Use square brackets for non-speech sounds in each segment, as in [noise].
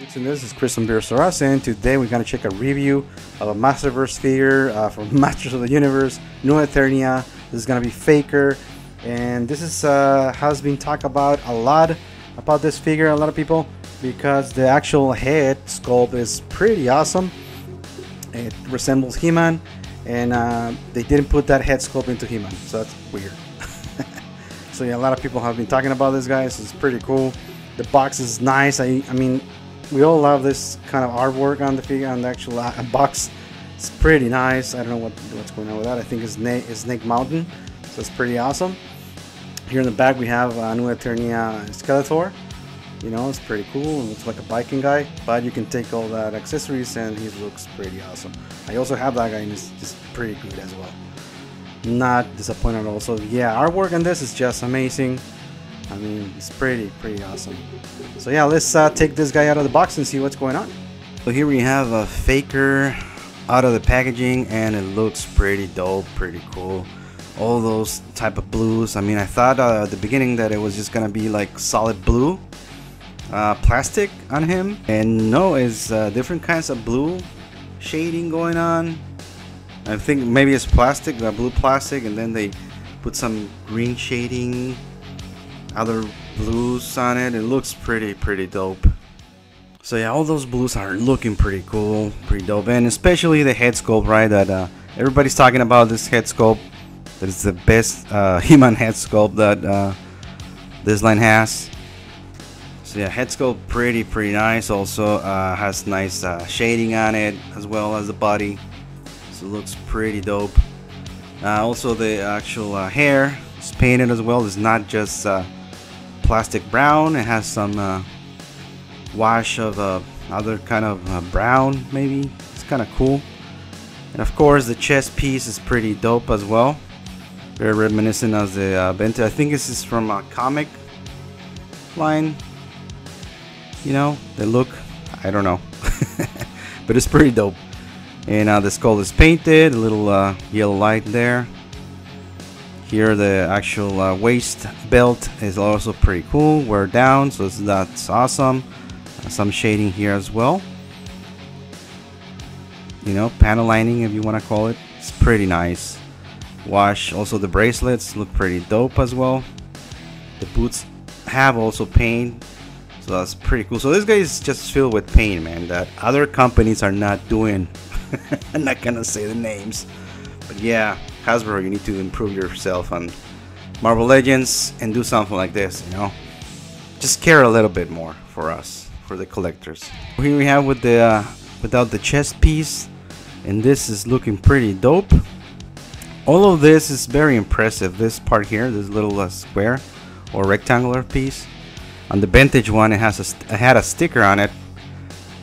And this is Chris Beer Soras, and today we're going to check a review of a Masterverse figure uh, from [laughs] Masters of the Universe, New Eternia. This is going to be Faker, and this is uh, has been talked about a lot about this figure, a lot of people, because the actual head sculpt is pretty awesome. It resembles He-Man, and uh, they didn't put that head sculpt into He-Man, so that's weird. [laughs] so yeah, a lot of people have been talking about this guy. So it's pretty cool. The box is nice. I, I mean, we all love this kind of artwork on the figure on the actual uh, box. It's pretty nice. I don't know what what's going on with that. I think it's Snake, it's Snake Mountain, so it's pretty awesome. Here in the back we have uh, New Eternia Skeletor. You know, it's pretty cool. Looks like a biking guy, but you can take all that accessories and he looks pretty awesome. I also have that guy and it's just pretty good as well. Not disappointed also. Yeah, artwork on this is just amazing. I mean, it's pretty, pretty awesome. So yeah, let's uh, take this guy out of the box and see what's going on. So here we have a Faker out of the packaging and it looks pretty dope, pretty cool. All those type of blues. I mean, I thought uh, at the beginning that it was just gonna be like solid blue uh, plastic on him. And no, it's uh, different kinds of blue shading going on. I think maybe it's plastic, blue plastic, and then they put some green shading other blues on it. It looks pretty, pretty dope. So yeah, all those blues are looking pretty cool, pretty dope, and especially the head sculpt, right? That uh, everybody's talking about this head sculpt. That is the best uh, [laughs] human head sculpt that uh, this line has. So yeah, head sculpt pretty, pretty nice. Also uh, has nice uh, shading on it as well as the body. So looks pretty dope. Uh, also the actual uh, hair is painted as well. It's not just plastic brown. It has some uh, wash of uh, other kind of uh, brown maybe. It's kind of cool. And of course the chest piece is pretty dope as well. Very reminiscent of the uh, Bente. I think this is from a comic line. You know, the look, I don't know. [laughs] but it's pretty dope. And uh, the skull is painted, a little uh, yellow light there. Here the actual uh, waist belt is also pretty cool. We're down, so that's awesome. Some shading here as well. You know, panel lining if you want to call it. It's pretty nice. Wash. Also the bracelets look pretty dope as well. The boots have also paint. So that's pretty cool. So this guy is just filled with paint, man, that other companies are not doing. [laughs] I'm not gonna say the names. But yeah, Hasbro, you need to improve yourself on Marvel Legends and do something like this, you know. Just care a little bit more for us, for the collectors. Here we have with the uh, without the chest piece, and this is looking pretty dope. All of this is very impressive. This part here, this little uh, square or rectangular piece. On the vintage one, it has a, it had a sticker on it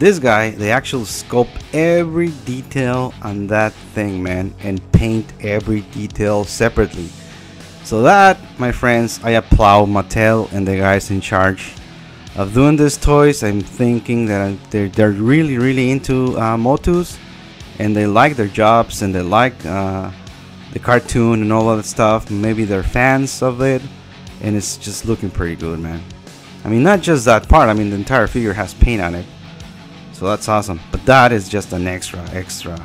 this guy, they actually sculpt every detail on that thing, man, and paint every detail separately. So that, my friends, I applaud Mattel and the guys in charge of doing these toys. I'm thinking that they're, they're really, really into uh, Motus and they like their jobs and they like uh, the cartoon and all of that stuff. Maybe they're fans of it and it's just looking pretty good, man. I mean, not just that part, I mean, the entire figure has paint on it. So that's awesome. But that is just an extra, extra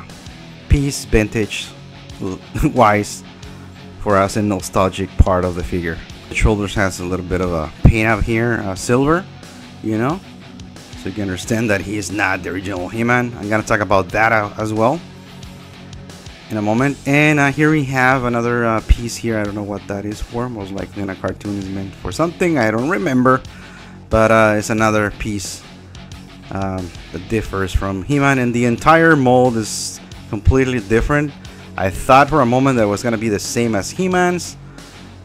piece, vintage [laughs] wise for us and nostalgic part of the figure. The shoulders has a little bit of a paint up here, uh, silver, you know. So you can understand that he is not the original He-Man. I'm gonna talk about that uh, as well in a moment. And uh, here we have another uh, piece here. I don't know what that is for. Most likely in a cartoon is meant for something. I don't remember. But uh, it's another piece um, that differs from He-Man and the entire mold is completely different. I thought for a moment that it was going to be the same as He-Man's,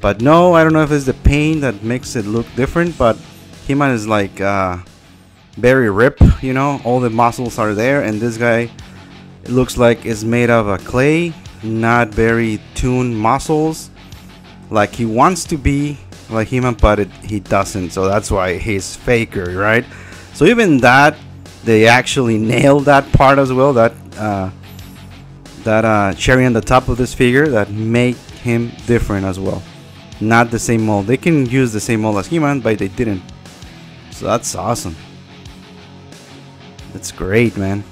but no, I don't know if it's the paint that makes it look different, but He-Man is like uh, very ripped, you know, all the muscles are there, and this guy looks like it's made of a clay, not very tuned muscles, like he wants to be like He-Man, but it, he doesn't, so that's why he's faker, right? So even that, they actually nailed that part as well. That uh, that uh, cherry on the top of this figure that make him different as well. Not the same mold. They can use the same mold as He-Man, but they didn't. So that's awesome. That's great, man.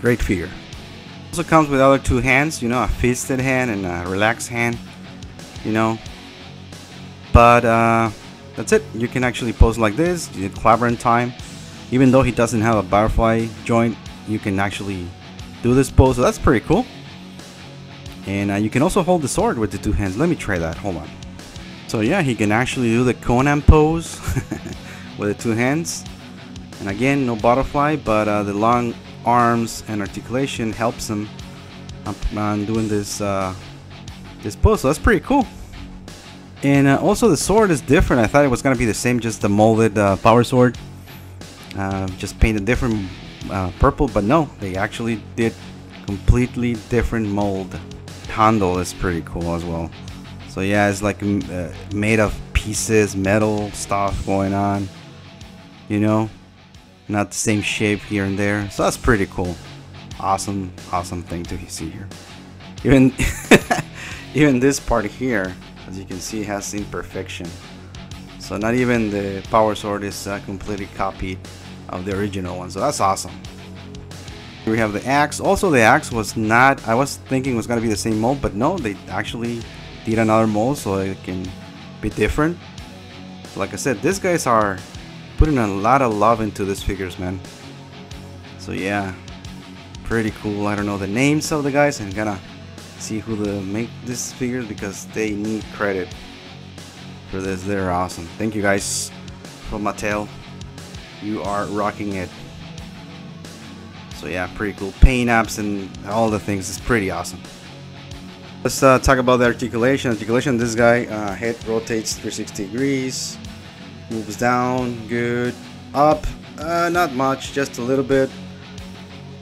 Great figure. Also comes with other two hands, you know, a fisted hand and a relaxed hand, you know. But uh, that's it. You can actually pose like this, you clever in time. Even though he doesn't have a butterfly joint, you can actually do this pose. So that's pretty cool. And uh, you can also hold the sword with the two hands. Let me try that. Hold on. So yeah, he can actually do the Conan pose [laughs] with the two hands. And again, no butterfly, but uh, the long arms and articulation helps him on doing this uh, this pose. So that's pretty cool. And uh, also the sword is different. I thought it was gonna be the same, just the molded uh, power sword. Just painted different uh, purple, but no, they actually did completely different mold. Handle is pretty cool as well. So yeah, it's like uh, made of pieces, metal stuff going on. You know, not the same shape here and there. So that's pretty cool. Awesome, awesome thing to see here. Even [laughs] even this part here, as you can see, has imperfection. So not even the power sword is uh, completely copied of the original one. So that's awesome. Here we have the axe. Also, the axe was not. I was thinking was gonna be the same mold, but no, they actually did another mold so it can be different. Like I said, these guys are putting a lot of love into these figures, man. So yeah, pretty cool. I don't know the names of the guys. I'm gonna see who the make these figures because they need credit for this. They're awesome. Thank you guys from Mattel. You are rocking it. So yeah, pretty cool. Paint apps and all the things is pretty awesome. Let's uh, talk about the articulation. Articulation, this guy, uh, head rotates 360 degrees, moves down, good. Up, uh, not much, just a little bit.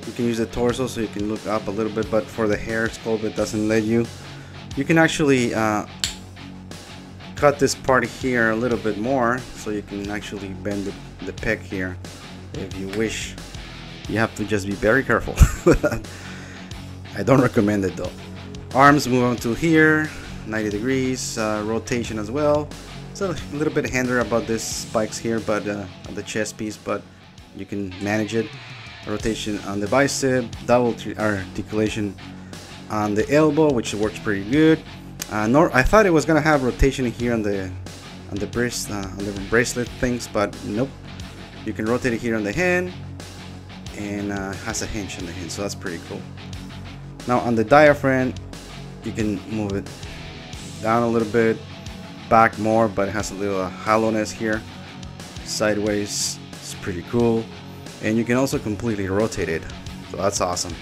You can use the torso so you can look up a little bit, but for the hair sculpt, it doesn't let you. You can actually uh, cut this part here a little bit more so you can actually bend the, the peg here if you wish. You have to just be very careful. [laughs] I don't recommend it though. Arms move on to here, 90 degrees, uh, rotation as well. It's a little bit handier about this spikes here, but uh, on the chest piece, but you can manage it. Rotation on the bicep, double articulation on the elbow, which works pretty good. Uh, nor I thought it was gonna have rotation here on the on the wrist, uh, on the bracelet things, but nope. You can rotate it here on the hand, and uh, has a hinge on the hand, so that's pretty cool. Now on the diaphragm, you can move it down a little bit back more but it has a little uh, hollowness here sideways it's pretty cool and you can also completely rotate it so that's awesome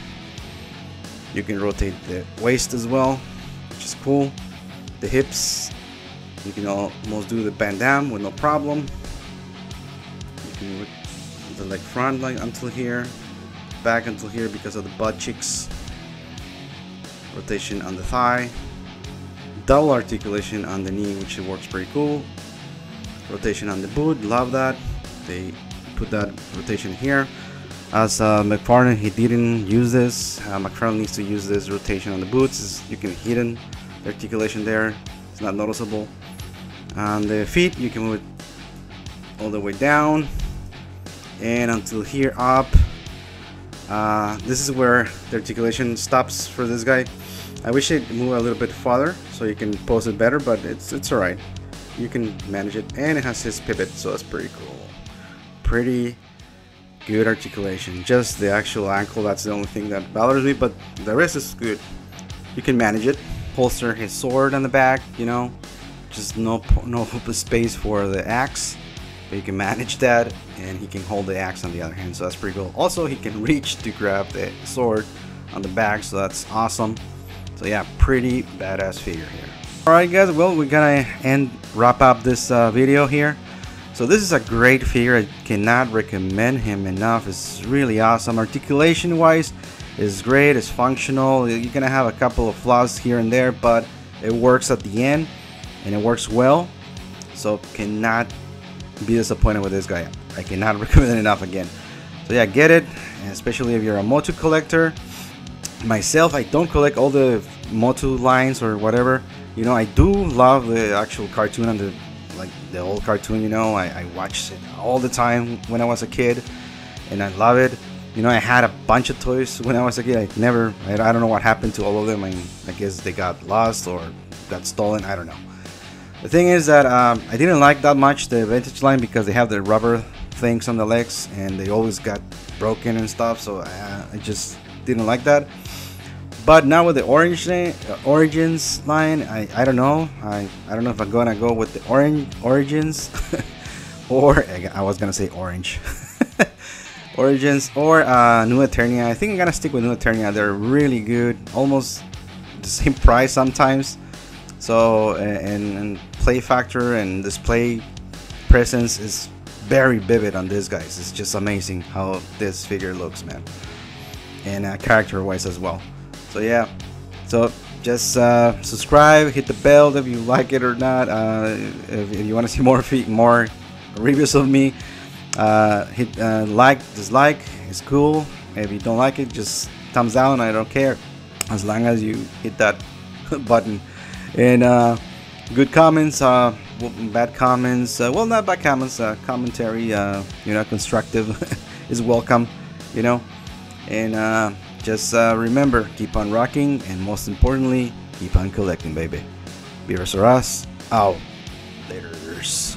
you can rotate the waist as well which is cool the hips you can almost do the Van Damme with no problem you can the leg front like until here back until here because of the butt cheeks rotation on the thigh, double articulation on the knee, which works pretty cool. Rotation on the boot, love that. They put that rotation here. As uh, McFarlane, he didn't use this. Uh, needs to use this rotation on the boots. you can hidden the articulation there. It's not noticeable. On the feet, you can move it all the way down and until here up uh, this is where the articulation stops for this guy. I wish it moved a little bit farther so you can pose it better, but it's it's alright. You can manage it, and it has his pivot, so that's pretty cool. Pretty good articulation. Just the actual ankle, that's the only thing that bothers me, but the rest is good. You can manage it. Holster his sword on the back, you know, just no no [laughs] space for the axe but you can manage that and he can hold the axe on the other hand so that's pretty cool also he can reach to grab the sword on the back so that's awesome so yeah pretty badass figure here alright guys well we're gonna end wrap up this uh, video here so this is a great figure I cannot recommend him enough it's really awesome articulation wise is great it's functional you're gonna have a couple of flaws here and there but it works at the end and it works well so cannot be disappointed with this guy. I cannot [laughs] recommend it enough again. So yeah, get it, especially if you're a Motu collector. Myself, I don't collect all the Motu lines or whatever. You know, I do love the actual cartoon and the like the old cartoon. You know, I, I watched it all the time when I was a kid, and I love it. You know, I had a bunch of toys when I was a kid. I never, I, I don't know what happened to all of them. I, I guess they got lost or got stolen. I don't know. The thing is that um, I didn't like that much the vintage line because they have the rubber things on the legs and they always got broken and stuff. So uh, I just didn't like that. But now with the orange uh, origins line, I, I don't know. I, I don't know if I'm gonna go with the orange origins [laughs] or I was gonna say orange. [laughs] Origins or uh, New Eternia. I think I'm gonna stick with New Eternia. They're really good, almost the same price sometimes. So and, and play factor and display presence is very vivid on this guys. It's just amazing how this figure looks, man, and uh, character-wise as well. So yeah, so just uh, subscribe, hit the bell if you like it or not. Uh, if, if, you want to see more more reviews of me, uh, hit uh, like, dislike. It's cool. If you don't like it, just thumbs down. I don't care, as long as you hit that [laughs] button. And uh, good comments, uh, bad comments. Well, not bad comments. Commentary, uh, you know, constructive [laughs] is welcome. You know, and uh, just uh, remember, keep on rocking, and most importantly, keep on collecting, baby. VirussRuss, out. Later's.